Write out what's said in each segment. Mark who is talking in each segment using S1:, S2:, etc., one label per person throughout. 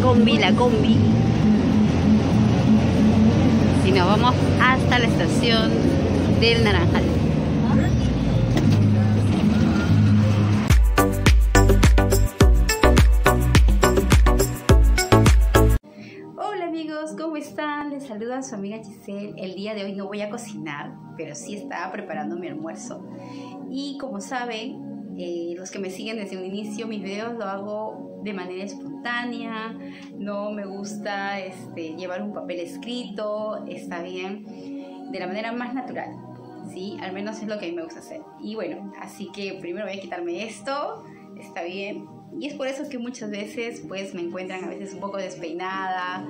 S1: combi, la combi. Si nos vamos hasta la estación del Naranjal. Hola amigos, ¿cómo están? Les saluda su amiga Giselle. El día de hoy no voy a cocinar, pero sí estaba preparando mi almuerzo. Y como saben, eh, los que me siguen desde un inicio, mis videos lo hago de manera espontánea, no me gusta este, llevar un papel escrito, está bien, de la manera más natural, ¿sí? Al menos es lo que a mí me gusta hacer. Y bueno, así que primero voy a quitarme esto, está bien. Y es por eso que muchas veces pues me encuentran a veces un poco despeinada,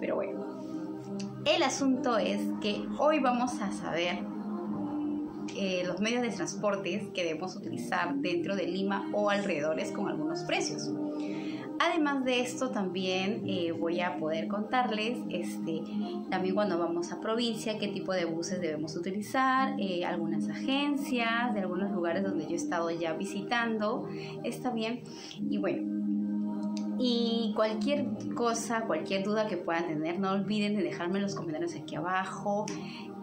S1: pero bueno. El asunto es que hoy vamos a saber eh, los medios de transporte que debemos utilizar dentro de Lima o alrededores con algunos precios. Además de esto también eh, voy a poder contarles este, también cuando vamos a provincia qué tipo de buses debemos utilizar, eh, algunas agencias de algunos lugares donde yo he estado ya visitando, está bien. Y bueno, y cualquier cosa, cualquier duda que puedan tener, no olviden de dejarme los comentarios aquí abajo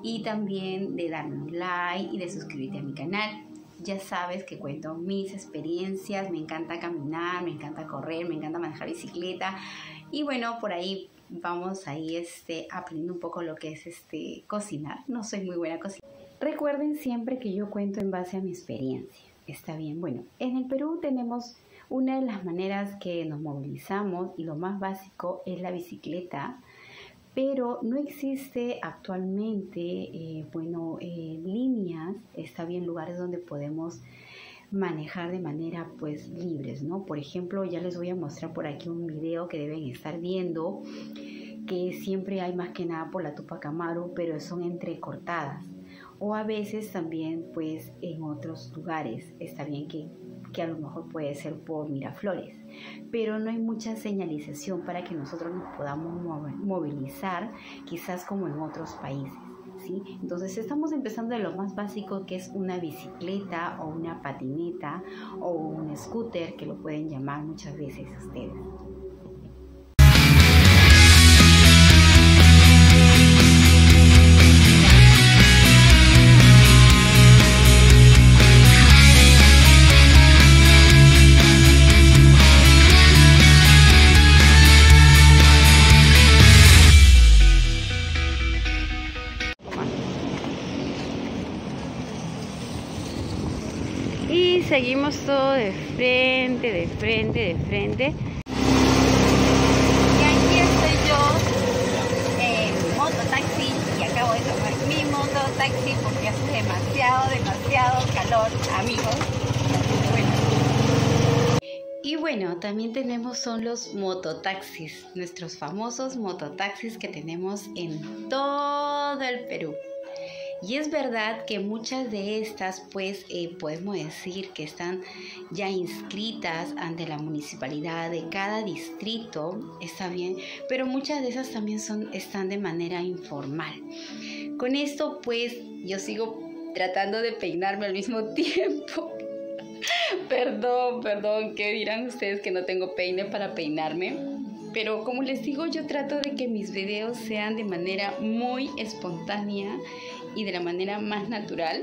S1: y también de darme un like y de suscribirte a mi canal. Ya sabes que cuento mis experiencias, me encanta caminar, me encanta correr, me encanta manejar bicicleta y bueno, por ahí vamos ahí este, aprendiendo un poco lo que es este, cocinar. No soy muy buena cocina. Recuerden siempre que yo cuento en base a mi experiencia. Está bien, bueno, en el Perú tenemos una de las maneras que nos movilizamos y lo más básico es la bicicleta pero no existe actualmente, eh, bueno, eh, líneas, está bien, lugares donde podemos manejar de manera pues libres, ¿no? Por ejemplo, ya les voy a mostrar por aquí un video que deben estar viendo, que siempre hay más que nada por la Tupac Amaru, pero son entrecortadas. O a veces también pues en otros lugares, está bien que, que a lo mejor puede ser por Miraflores pero no hay mucha señalización para que nosotros nos podamos movilizar, quizás como en otros países. ¿sí? Entonces estamos empezando de lo más básico que es una bicicleta o una patineta o un scooter, que lo pueden llamar muchas veces ustedes. Seguimos todo de frente, de frente, de frente. Y aquí estoy yo en mototaxi y acabo de tomar mi mototaxi porque hace demasiado, demasiado calor, amigos. Y bueno, también tenemos son los mototaxis, nuestros famosos mototaxis que tenemos en todo el Perú. Y es verdad que muchas de estas, pues, eh, podemos decir que están ya inscritas ante la municipalidad de cada distrito, está bien, pero muchas de esas también son, están de manera informal. Con esto, pues, yo sigo tratando de peinarme al mismo tiempo. perdón, perdón, ¿qué dirán ustedes que no tengo peine para peinarme? Pero como les digo, yo trato de que mis videos sean de manera muy espontánea y de la manera más natural.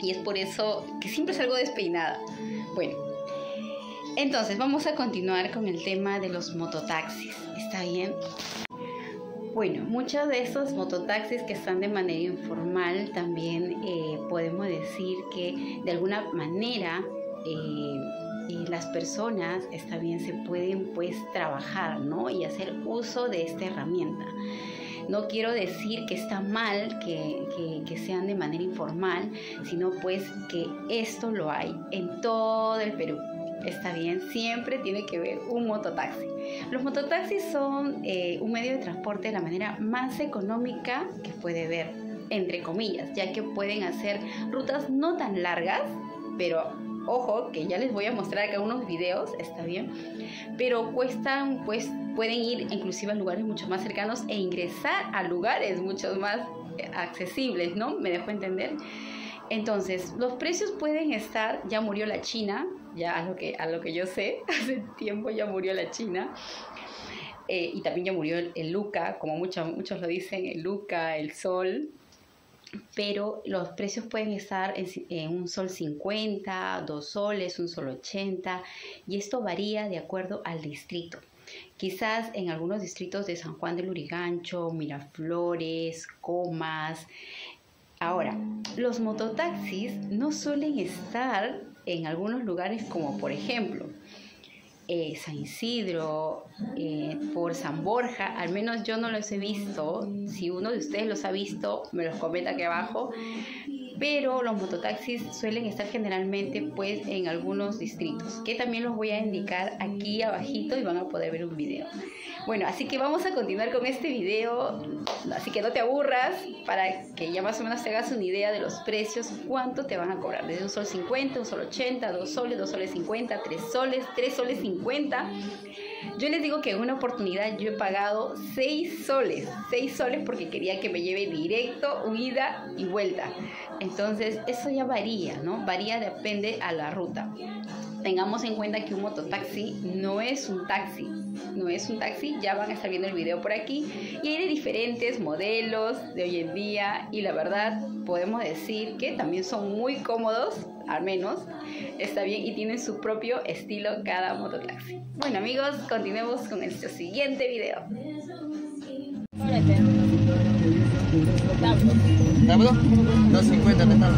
S1: Y es por eso que siempre salgo despeinada. Bueno, entonces vamos a continuar con el tema de los mototaxis. ¿Está bien? Bueno, muchos de estos mototaxis que están de manera informal también eh, podemos decir que de alguna manera eh, eh, las personas, está se pueden pues trabajar, ¿no? Y hacer uso de esta herramienta. No quiero decir que está mal que, sean de manera informal, sino pues que esto lo hay en todo el Perú. Está bien, siempre tiene que ver un mototaxi. Los mototaxis son eh, un medio de transporte de la manera más económica que puede ver, entre comillas, ya que pueden hacer rutas no tan largas, pero ojo, que ya les voy a mostrar acá unos videos, está bien, pero cuestan, pues pueden ir inclusive a lugares mucho más cercanos e ingresar a lugares mucho más accesibles, ¿no? Me dejo entender. Entonces, los precios pueden estar, ya murió la China, ya a lo que, a lo que yo sé, hace tiempo ya murió la China. Eh, y también ya murió el, Luca, como muchos, muchos lo dicen, el Luca, el Sol, pero los precios pueden estar en, un sol 50, dos soles, un sol 80, y esto varía de acuerdo al distrito. Quizás en algunos distritos de San Juan del Urigancho, Miraflores, Comas. Ahora, los mototaxis no suelen estar en algunos lugares como por ejemplo eh, San Isidro, eh, por San Borja, al menos yo no los he visto. Si uno de ustedes los ha visto, me los comenta aquí abajo. Pero los mototaxis suelen estar generalmente pues en algunos distritos, que también los voy a indicar aquí abajito y van a poder ver un video. Bueno, así que vamos a continuar con este video, así que no te aburras para que ya más o menos te hagas una idea de los precios, cuánto te van a cobrar, desde un sol 50, un sol 80, dos soles, dos soles 50, tres soles, tres soles 50. Yo les digo que en una oportunidad yo he pagado seis soles, seis soles porque quería que me lleve directo, ida y vuelta. Entonces, eso ya varía, ¿no? Varía, depende a la ruta. Tengamos en cuenta que un mototaxi no es un taxi, no es un taxi, ya van a estar viendo el video por aquí. Y hay de diferentes modelos de hoy en día y la verdad podemos decir que también son muy cómodos, al menos está bien y tienen su propio estilo cada mototaxi. Bueno amigos, continuemos con nuestro siguiente video.
S2: ¿Retablo? 250 retablo.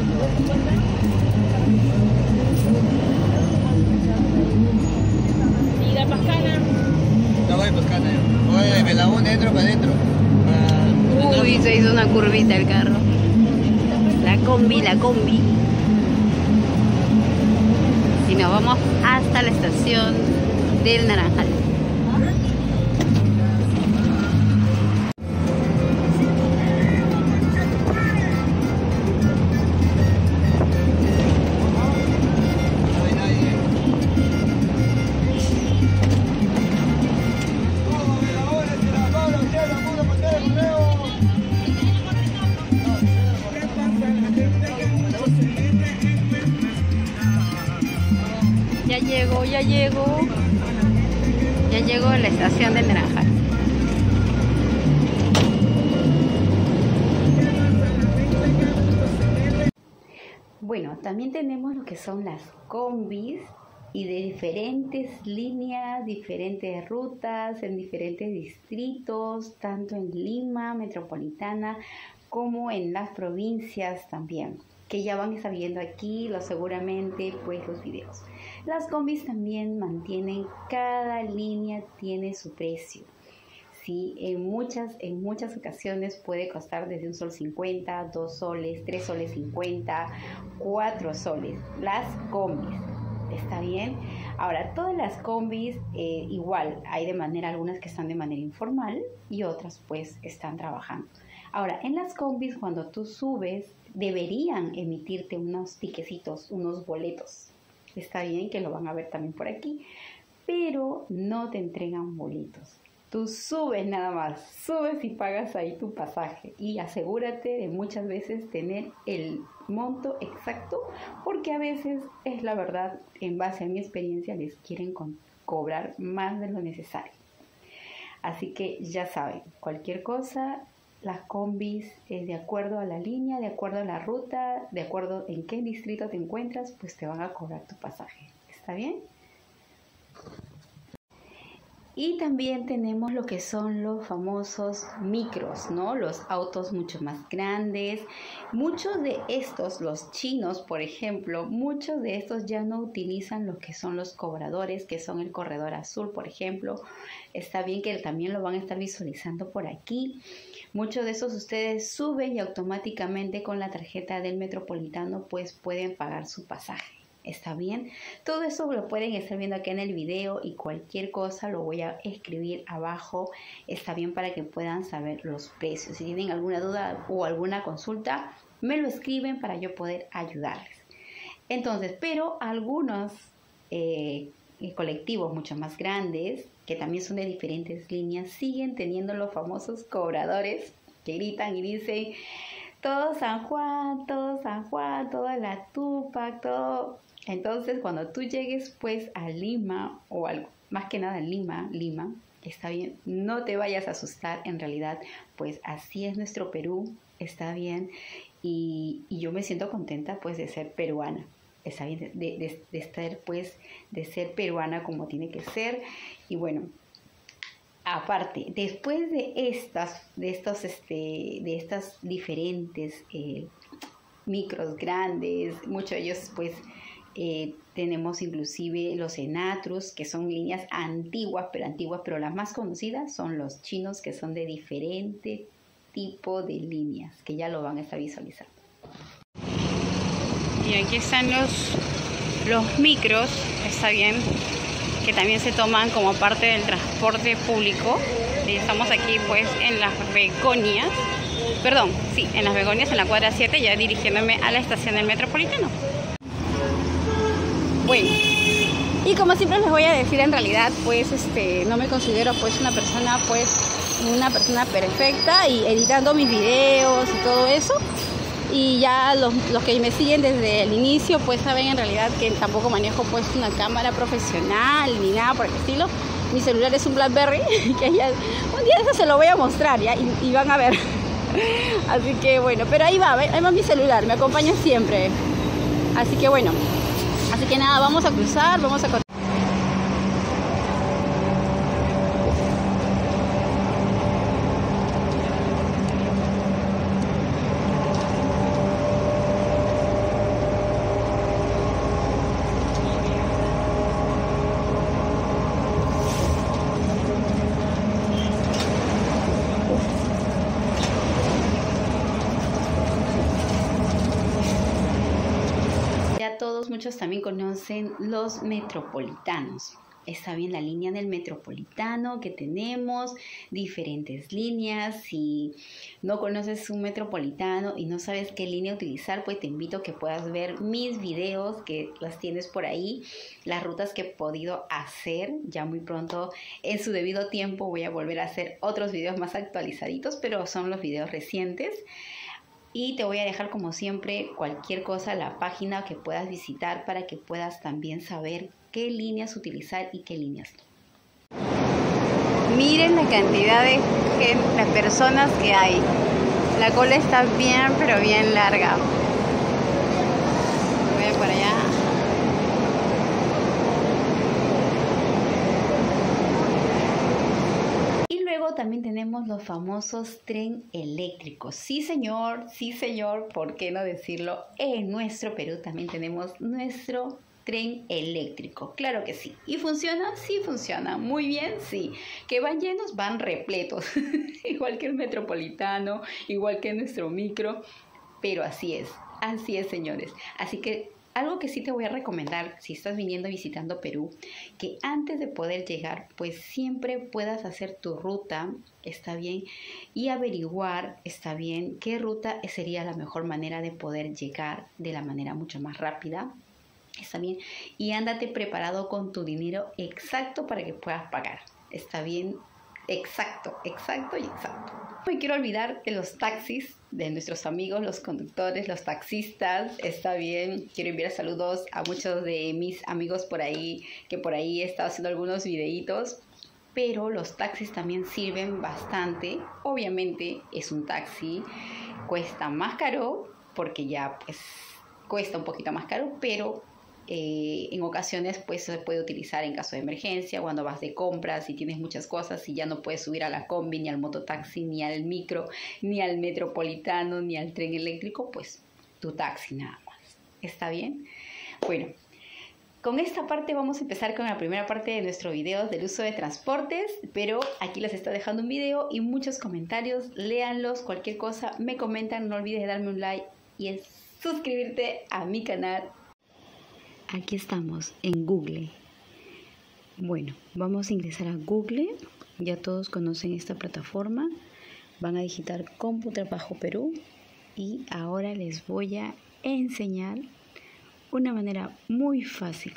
S3: ¿Y la pascana?
S2: No voy pascana. Voy, me la une dentro para adentro.
S1: Uy, se hizo una curvita el carro. La combi, la combi. Y nos vamos hasta la estación del Naranjal. Ya llego. Ya llego a la estación de Naranjal. Bueno, también tenemos lo que son las combis y de diferentes líneas, diferentes rutas, en diferentes distritos, tanto en Lima, metropolitana, como en las provincias también, que ya van viendo aquí, lo seguramente, pues los videos. Las combis también mantienen, cada línea tiene su precio. Sí, en muchas, en muchas ocasiones puede costar desde un sol 50, 2 soles, 3 soles 50, 4 soles. Las combis, ¿está bien? Ahora, todas las combis eh, igual, hay de manera, algunas que están de manera informal y otras pues están trabajando. Ahora, en las combis cuando tú subes, deberían emitirte unos tiquecitos, unos boletos, Está bien que lo van a ver también por aquí, pero no te entregan bolitos. Tú subes nada más, subes y pagas ahí tu pasaje y asegúrate de muchas veces tener el monto exacto porque a veces es la verdad, en base a mi experiencia, les quieren cobrar más de lo necesario. Así que ya saben, cualquier cosa, las combis es de acuerdo a la línea, de acuerdo a la ruta, de acuerdo en qué distrito te encuentras, pues te van a cobrar tu pasaje. ¿Está bien? Y también tenemos lo que son los famosos micros, ¿no? Los autos mucho más grandes. Muchos de estos, los chinos, por ejemplo, muchos de estos ya no utilizan lo que son los cobradores, que son el corredor azul, por ejemplo. Está bien que también lo van a estar visualizando por aquí. Muchos de esos ustedes suben y automáticamente con la tarjeta del metropolitano pues pueden pagar su pasaje. ¿Está bien? Todo eso lo pueden estar viendo aquí en el video y cualquier cosa lo voy a escribir abajo. Está bien para que puedan saber los precios. Si tienen alguna duda o alguna consulta, me lo escriben para yo poder ayudarles. Entonces, pero algunos eh, colectivos mucho más grandes, que también son de diferentes líneas, siguen teniendo los famosos cobradores que gritan y dicen todo San Juan, todo San Juan, toda la Tupac, todo. Entonces, cuando tú llegues pues a Lima o algo, más que nada Lima, Lima, está bien, no te vayas a asustar, en realidad, pues así es nuestro Perú, está bien, y, yo me siento contenta pues de ser peruana, está bien, de, de estar pues, de ser peruana como tiene que ser, y bueno, aparte, después de estas, de estos, este, de estas diferentes eh, micros grandes, muchos de ellos pues eh, tenemos inclusive los enatrus, que son líneas antiguas, pero antiguas, pero las más conocidas son los chinos, que son de diferente tipo de líneas, que ya lo van a estar visualizando. Y aquí están los, los micros, está bien, que también se toman como parte del transporte público. Y estamos aquí pues en las Begonias, perdón, sí, en las Begonias, en la cuadra 7, ya dirigiéndome a la estación del Metropolitano. Bueno, y como siempre les voy a decir, en realidad pues este, no me considero pues una persona pues una persona perfecta y editando mis videos y todo eso y ya los, los, que me siguen desde el inicio pues saben en realidad que tampoco manejo pues una cámara profesional ni nada por el estilo. Mi celular es un Blackberry que ya un día eso se lo voy a mostrar ya y, van a ver. Así que bueno, pero ahí va, ahí va mi celular, me acompaña siempre. Así que bueno, así que nada, vamos a cruzar, vamos a muchos también conocen los metropolitanos. Está bien la línea del metropolitano que tenemos, diferentes líneas. Si no conoces un metropolitano y no sabes qué línea utilizar, pues te invito a que puedas ver mis videos que las tienes por ahí, las rutas que he podido hacer. Ya muy pronto, en su debido tiempo, voy a volver a hacer otros videos más actualizaditos, pero son los videos recientes y te voy a dejar como siempre cualquier cosa, la página que puedas visitar para que puedas también saber qué líneas utilizar y qué líneas no. Miren la cantidad de, de personas que hay. La cola está bien, pero bien larga. Voy por allá. También tenemos los famosos tren eléctricos. Sí, señor, sí, señor, ¿por qué no decirlo? En nuestro Perú también tenemos nuestro tren eléctrico. Claro que sí. ¿Y funciona? Sí, funciona. Muy bien, sí. Que van llenos, van repletos. igual que el metropolitano, igual que nuestro micro. Pero así es, así es, señores. Así que algo que sí te voy a recomendar si estás viniendo visitando Perú, que antes de poder llegar, pues siempre puedas hacer tu ruta, está bien, y averiguar, está bien, qué ruta sería la mejor manera de poder llegar de la manera mucho más rápida, está bien, y ándate preparado con tu dinero exacto para que puedas pagar, está bien, exacto, exacto y exacto. Me quiero olvidar de los taxis, de nuestros amigos, los conductores, los taxistas. Está bien, quiero enviar saludos a muchos de mis amigos por ahí, que por ahí he estado haciendo algunos videitos. Pero los taxis también sirven bastante. Obviamente es un taxi, cuesta más caro, porque ya pues cuesta un poquito más caro, pero eh, en ocasiones pues se puede utilizar en caso de emergencia, cuando vas de compras y tienes muchas cosas y ya no puedes subir a la combi, ni al mototaxi, ni al micro, ni al metropolitano, ni al tren eléctrico, pues tu taxi nada más. ¿Está bien? Bueno, con esta parte vamos a empezar con la primera parte de nuestro video del uso de transportes, pero aquí les está dejando un video y muchos comentarios, léanlos, cualquier cosa, me comentan, no olvides darme un like y suscribirte a mi canal aquí estamos en Google. Bueno, vamos a ingresar a Google. Ya todos conocen esta plataforma. Van a digitar Trabajo Perú y ahora les voy a enseñar una manera muy fácil